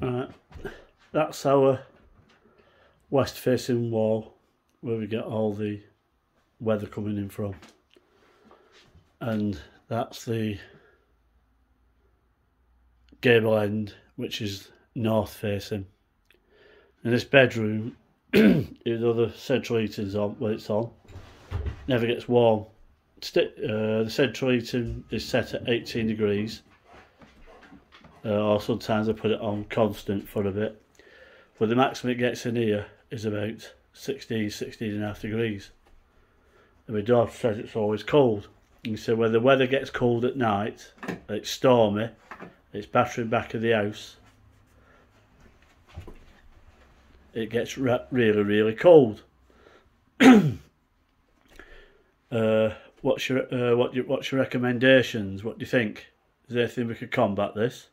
Right, that's our west facing wall where we get all the weather coming in from. And that's the gable end, which is north facing. In this bedroom, the other central heating's on when it's on, never gets warm. uh, the central heating is set at 18 degrees, uh, or sometimes I put it on constant for a bit. But the maximum it gets in here is about 16, 16 and a half degrees. And my daughter says it's always cold. And so when the weather gets cold at night, it's stormy, it's battering back of the house, it gets really, really cold. uh, what's your uh, what your, what's your recommendations? What do you think? Is there anything we could combat this?